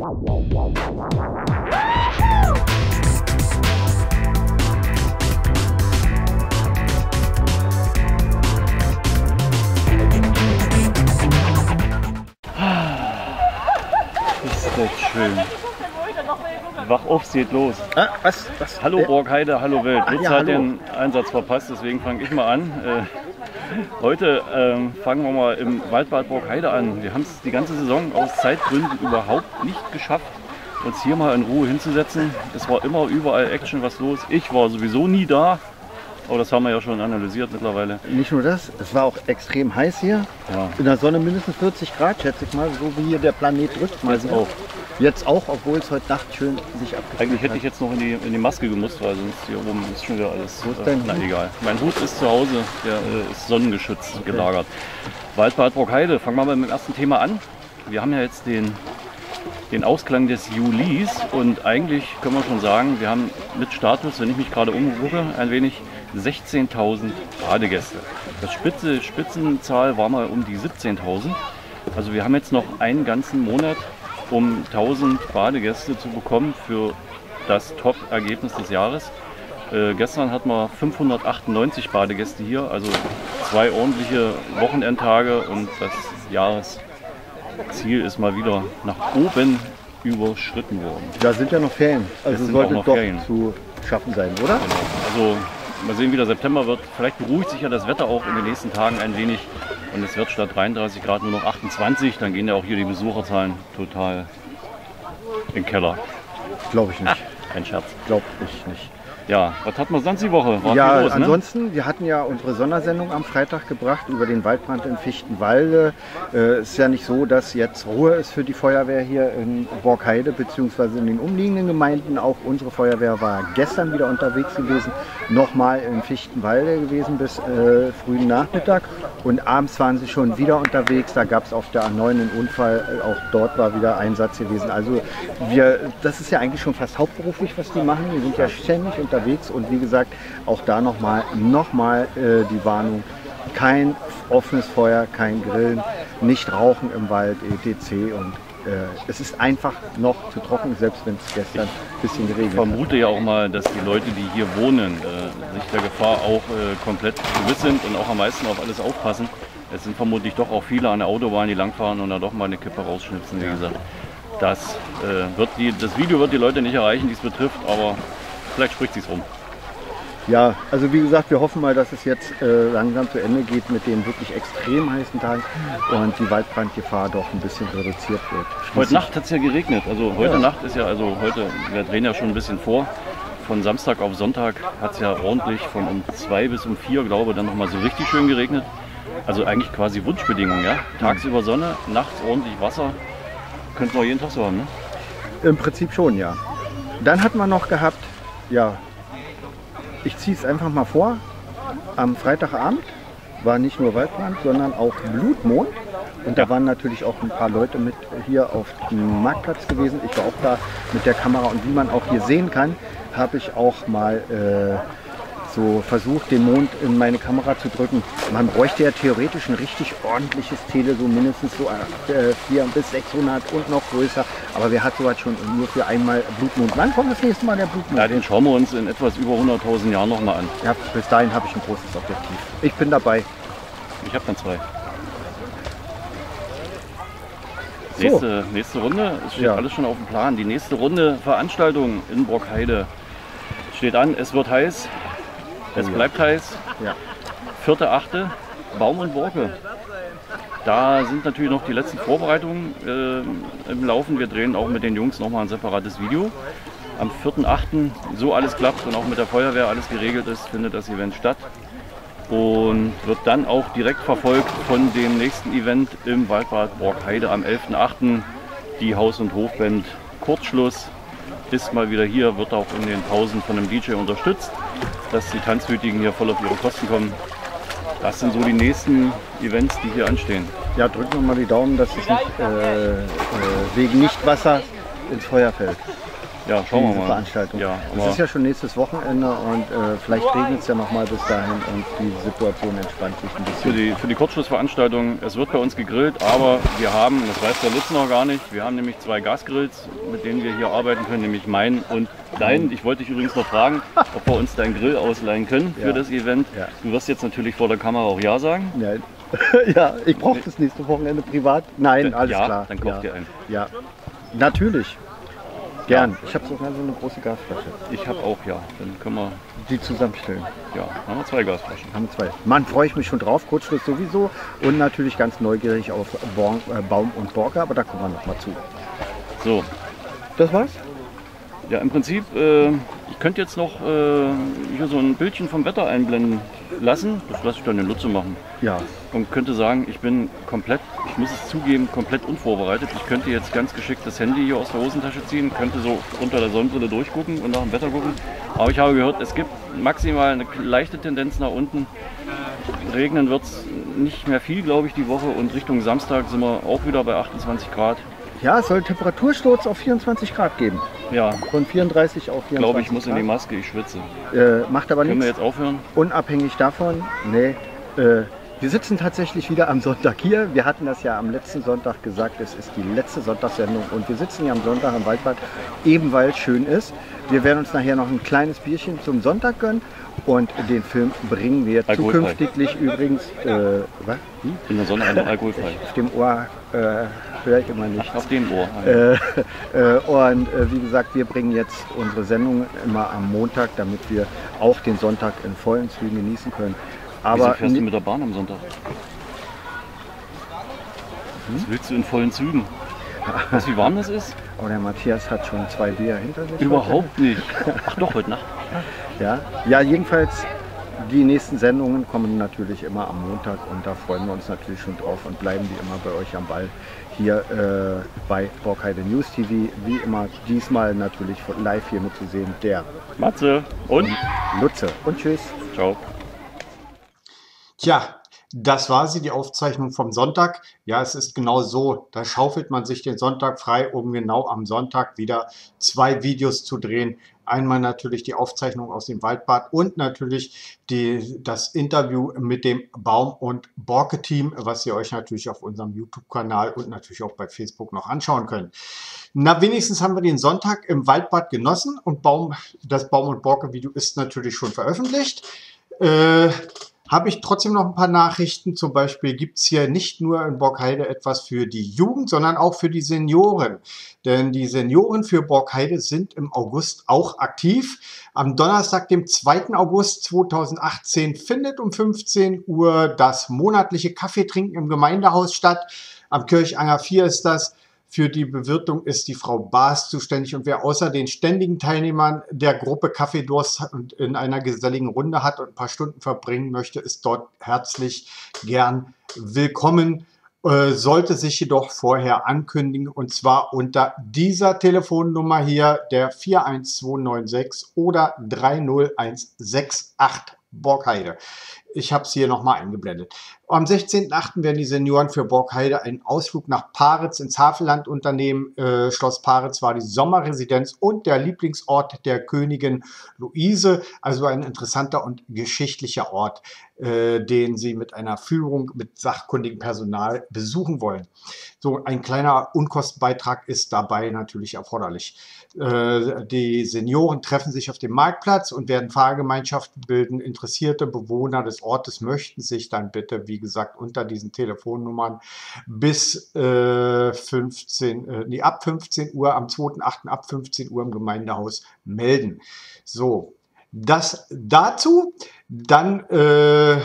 Ist das schön. Wach auf, geht los. Ah, was? was? Hallo Borgheide, hallo Welt. Lutz ja, hat hallo. den Einsatz verpasst, deswegen fange ich mal an. Heute ähm, fangen wir mal im Waldbad Borgheide an. Wir haben es die ganze Saison aus Zeitgründen überhaupt nicht geschafft, uns hier mal in Ruhe hinzusetzen. Es war immer überall Action, was los. Ich war sowieso nie da, aber das haben wir ja schon analysiert mittlerweile. Nicht nur das, es war auch extrem heiß hier. Ja. In der Sonne mindestens 40 Grad, schätze ich mal, so wie hier der Planet drückt. Mal auch. Jetzt auch, obwohl es heute Nacht schön sich abgekühlt Eigentlich hätte ich jetzt noch in die, in die Maske gemusst, weil sonst hier oben ist schon wieder alles. Wo ist äh, dein na Hut? egal. Mein Hut ist zu Hause, der äh, ist sonnengeschützt gelagert. Waldbad Brockheide, fangen wir mal mit dem ersten Thema an. Wir haben ja jetzt den, den Ausklang des Julis und eigentlich können wir schon sagen, wir haben mit Status, wenn ich mich gerade umgucke, ein wenig 16.000 Badegäste. Das Spitze, Spitzenzahl war mal um die 17.000. Also wir haben jetzt noch einen ganzen Monat, um 1000 Badegäste zu bekommen für das Top-Ergebnis des Jahres. Äh, gestern hatten wir 598 Badegäste hier, also zwei ordentliche Wochenendtage und das Jahresziel ist mal wieder nach oben überschritten worden. Da sind ja noch Ferien. Also sind sollte doch Ferien. zu schaffen sein, oder? Genau. Also mal sehen, wie der September wird. Vielleicht beruhigt sich ja das Wetter auch in den nächsten Tagen ein wenig und es wird statt 33 Grad nur noch 28. Dann gehen ja auch hier die Besucherzahlen total in den Keller. Glaube ich nicht. Ein Scherz. Glaube ich nicht. Ja, was hat man sonst die Woche? War ja, los, ne? ansonsten, wir hatten ja unsere Sondersendung am Freitag gebracht über den Waldbrand in Fichtenwalde. Äh, ist ja nicht so, dass jetzt Ruhe ist für die Feuerwehr hier in Borgheide bzw. in den umliegenden Gemeinden. Auch unsere Feuerwehr war gestern wieder unterwegs gewesen, nochmal in Fichtenwalde gewesen bis äh, frühen Nachmittag. Und abends waren sie schon wieder unterwegs. Da gab es auf der A9 einen Unfall. Auch dort war wieder Einsatz gewesen. Also wir, das ist ja eigentlich schon fast hauptberuflich, was die machen. Die sind ja ständig unterwegs. Und wie gesagt, auch da nochmal noch mal, äh, die Warnung. Kein offenes Feuer, kein Grillen, nicht rauchen im Wald, etc. Und äh, es ist einfach noch zu trocken, selbst wenn es gestern ein bisschen Ich geregnet hat. vermute ja auch mal, dass die Leute, die hier wohnen, äh, sich der Gefahr auch äh, komplett gewiss sind und auch am meisten auf alles aufpassen. Es sind vermutlich doch auch viele an der Autobahn, die langfahren und da doch mal eine Kippe rausschnipsen, wie gesagt. Das, äh, wird die, das Video wird die Leute nicht erreichen, die es betrifft, aber vielleicht spricht sie es rum. Ja, also wie gesagt, wir hoffen mal, dass es jetzt äh, langsam zu Ende geht mit den wirklich extrem heißen Tagen und die Waldbrandgefahr doch ein bisschen reduziert wird. Heute Nacht hat es ja geregnet. Also heute Ja. Nacht ist ja, also heute, wir drehen ja schon ein bisschen vor. Von Samstag auf Sonntag hat es ja ordentlich von um zwei bis um vier, glaube ich, dann nochmal so richtig schön geregnet. Also eigentlich quasi Wunschbedingungen, ja. Tagsüber Sonne, nachts ordentlich Wasser. Könnten wir jeden Tag so haben, ne? Im Prinzip schon, ja. Dann hat man noch gehabt, ja, ich ziehe es einfach mal vor, am Freitagabend war nicht nur Waldbrand, sondern auch Blutmond. Und da waren natürlich auch ein paar Leute mit hier auf dem Marktplatz gewesen. Ich war auch da mit der Kamera und wie man auch hier sehen kann, habe ich auch mal äh, so versucht, den Mond in meine Kamera zu drücken. Man bräuchte ja theoretisch ein richtig ordentliches Tele, so mindestens so äh, 400 bis 600 und noch größer. Aber wer hat sowas schon nur für einmal Blutmond? Wann kommt das nächste Mal der Blutmond? Ja, den schauen wir uns in etwas über 100.000 Jahren nochmal an. Ja, bis dahin habe ich ein großes Objektiv. Ich bin dabei. Ich habe dann zwei. So. Nächste, nächste Runde, es steht Ja. alles schon auf dem Plan. Die nächste Runde Veranstaltung in Brockheide steht an. Es wird heiß, es ja. bleibt heiß. Ja. Vierte, achte, Baum und Borke. Da sind natürlich noch die letzten Vorbereitungen äh, im Laufen. Wir drehen auch mit den Jungs nochmal ein separates Video. Am 4.8., so alles klappt und auch mit der Feuerwehr alles geregelt ist, findet das Event statt. Und wird dann auch direkt verfolgt von dem nächsten Event im Waldbad Borgheide am 11.8. Die Haus- und Hofband Kurzschluss ist mal wieder hier, wird auch in den Pausen von einem DJ unterstützt, dass die Tanzwütigen hier voll auf ihre Kosten kommen. Das sind so die nächsten Events, die hier anstehen. Ja, drücken wir mal die Daumen, dass es nicht äh, äh, wegen Nichtwasser ins Feuer fällt. Ja, schauen wir diese mal. Veranstaltung. Ja, es ist ja schon nächstes Wochenende und äh, vielleicht regnet es ja noch mal bis dahin und die Situation entspannt sich ein für bisschen. die, für die Kurzschlussveranstaltung, es wird bei uns gegrillt, aber wir haben, das weiß der Lutz noch gar nicht, wir haben nämlich zwei Gasgrills, mit denen wir hier arbeiten können, nämlich meinen und deinen. Ich wollte dich übrigens noch fragen, ob wir uns deinen Grill ausleihen können für Ja. das Event. Ja. Du wirst jetzt natürlich vor der Kamera auch Ja sagen. Ja, ja ich brauche das nächste Wochenende privat. Nein, alles ja, klar. dann kauft ja. ihr einen. Ja, natürlich. Gern. Ich habe sogar so eine große Gasflasche. Ich habe auch Ja. Dann können wir, Die zusammenstellen. ja, haben wir zwei Gasflaschen. Haben zwei. Mann, freue ich mich schon drauf. Kurzschluss sowieso. Und natürlich ganz neugierig auf Born, äh, Baum und Borger, aber da kommen wir noch mal zu. So, Das war's? Ja, im Prinzip, äh, ich könnte jetzt noch äh, hier so ein Bildchen vom Wetter einblenden lassen. Das lasse ich dann den Lutze machen. Ja. Und könnte sagen, ich bin komplett, ich muss es zugeben, komplett unvorbereitet. Ich könnte jetzt ganz geschickt das Handy hier aus der Hosentasche ziehen, könnte so unter der Sonnenbrille durchgucken und nach dem Wetter gucken. Aber ich habe gehört, es gibt maximal eine leichte Tendenz nach unten. Regnen wird es nicht mehr viel, glaube ich, die Woche. Und Richtung Samstag sind wir auch wieder bei 28 Grad. Ja, es soll Temperatursturz auf 24 Grad geben. Ja, Von 34 auf 24 glaube ich, muss in die Grad. Maske, ich schwitze. Äh, macht aber Können wir nichts. jetzt aufhören? Unabhängig davon, nee. Äh, wir sitzen tatsächlich wieder am Sonntag hier. Wir hatten das ja am letzten Sonntag gesagt, es ist die letzte Sonntagssendung und wir sitzen hier am Sonntag im Waldbad, eben weil es schön ist. Wir werden uns nachher noch ein kleines Bierchen zum Sonntag gönnen und den Film bringen wir Alkoholfrei. zukünftig übrigens, äh, was? Wie? In der Sonne also alkoholfrei. Auf dem Ohr äh, höre ich immer nicht. Auf dem Ohr. Äh, äh, und äh, wie gesagt, wir bringen jetzt unsere Sendung immer am Montag, damit wir auch den Sonntag in vollen Zügen genießen können. Wieso Aber fährst du mit der Bahn am Sonntag? Was willst du in vollen Zügen? Weißt du, wie warm das ist? oh, der Matthias hat schon zwei Bier hinter sich. Überhaupt nicht. Ach doch, heute Nacht. Heute. Ja? ja, jedenfalls die nächsten Sendungen kommen natürlich immer am Montag und da freuen wir uns natürlich schon drauf und bleiben wie immer bei euch am Ball hier äh, bei Borkheide News TV. Wie immer diesmal natürlich live hier mitzusehen, der Matze und Lutze. Und tschüss. ciao. Tja, das war sie, die Aufzeichnung vom Sonntag. Ja, es ist genau so. Da schaufelt man sich den Sonntag frei, um genau am Sonntag wieder zwei Videos zu drehen. Einmal natürlich die Aufzeichnung aus dem Waldbad und natürlich die, das Interview mit dem Baum- und Borke-Team, was ihr euch natürlich auf unserem YouTube-Kanal und natürlich auch bei Facebook noch anschauen könnt. Na, wenigstens haben wir den Sonntag im Waldbad genossen und Baum, das Baum- und Borke-Video ist natürlich schon veröffentlicht. Äh, habe ich trotzdem noch ein paar Nachrichten. Zum Beispiel gibt's hier nicht nur in Borgheide etwas für die Jugend, sondern auch für die Senioren. Denn die Senioren für Borgheide sind im August auch aktiv. Am Donnerstag, dem 2. August 2018, findet um 15 Uhr das monatliche Kaffeetrinken im Gemeindehaus statt. Am Kirchanger 4 ist das. Für die Bewirtung ist die Frau Baas zuständig und wer außer den ständigen Teilnehmern der Gruppe Kaffeedurst und in einer geselligen Runde hat und ein paar Stunden verbringen möchte, ist dort herzlich gern willkommen. Äh, sollte sich jedoch vorher ankündigen und zwar unter dieser Telefonnummer hier, der 41296 oder 30168 Borgheide. Ich habe es hier nochmal eingeblendet. Am 16.08. werden die Senioren für Borgheide einen Ausflug nach Paritz ins Havelland unternehmen. Äh, Schloss Paritz war die Sommerresidenz und der Lieblingsort der Königin Luise. Also ein interessanter und geschichtlicher Ort, äh, den sie mit einer Führung mit sachkundigem Personal besuchen wollen. So ein kleiner Unkostenbeitrag ist dabei natürlich erforderlich. Äh, die Senioren treffen sich auf dem Marktplatz und werden Fahrgemeinschaften bilden. Interessierte Bewohner des Ortes möchten sich dann bitte, wie gesagt, unter diesen Telefonnummern bis äh, 15, äh, nee, ab 15 Uhr am 2.8. ab 15 Uhr im Gemeindehaus melden. So, das dazu. Dann äh,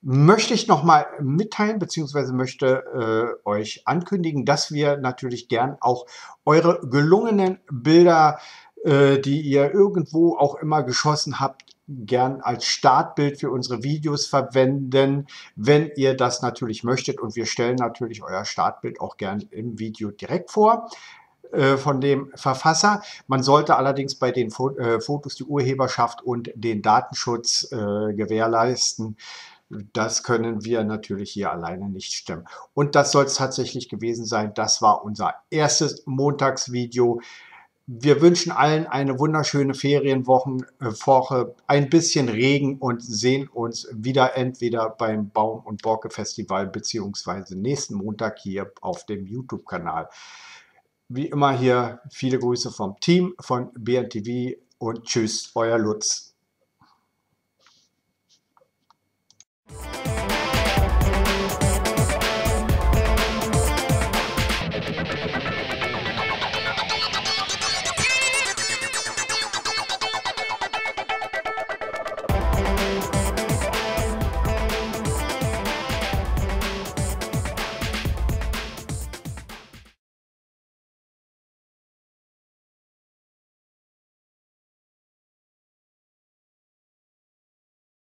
möchte ich noch mal mitteilen beziehungsweise möchte äh, euch ankündigen, dass wir natürlich gern auch eure gelungenen Bilder, äh, die ihr irgendwo auch immer geschossen habt, gern als Startbild für unsere Videos verwenden, wenn ihr das natürlich möchtet. Und wir stellen natürlich euer Startbild auch gern im Video direkt vor äh, von dem Verfasser. Man sollte allerdings bei den äh, Fotos die Urheberschaft und den Datenschutz äh, gewährleisten. Das können wir natürlich hier alleine nicht stemmen. Und das soll es tatsächlich gewesen sein. Das war unser erstes Montagsvideo. Wir wünschen allen eine wunderschöne Ferienwoche, ein bisschen Regen und sehen uns wieder entweder beim Baum- und Borke-Festival beziehungsweise nächsten Montag hier auf dem YouTube-Kanal. Wie immer hier viele Grüße vom Team von BNTV und tschüss, euer Lutz.